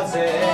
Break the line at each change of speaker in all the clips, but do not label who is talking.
hacer.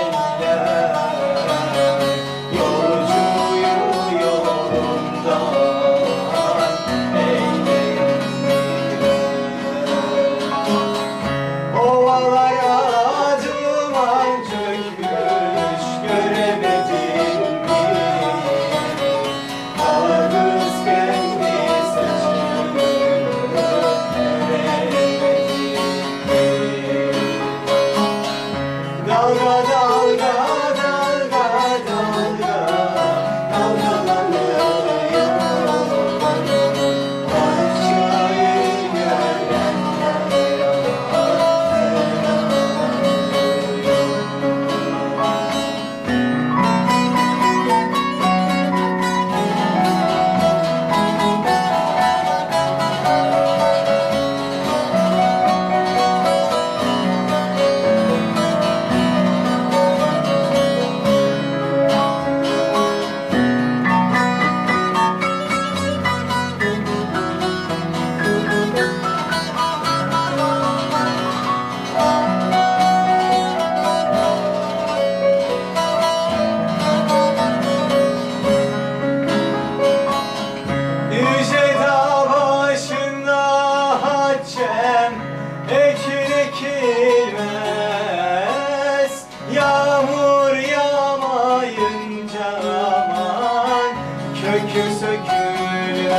söke sökülmez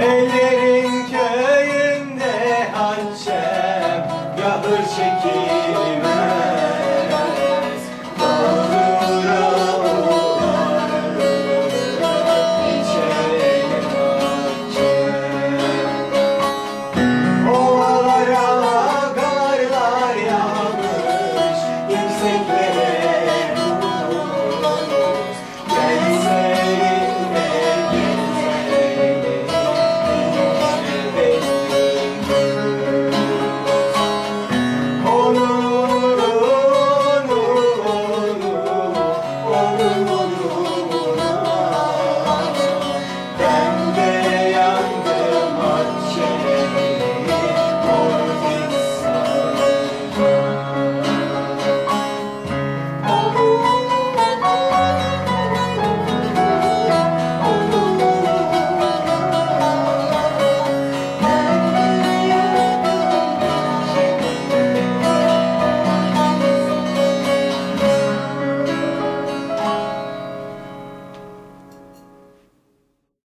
Ellerin köyünde hançer Gahır çekil.